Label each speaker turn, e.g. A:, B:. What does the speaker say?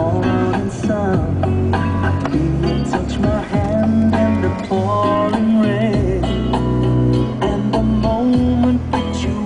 A: morning You touch my hand in the pouring rain. And the moment that you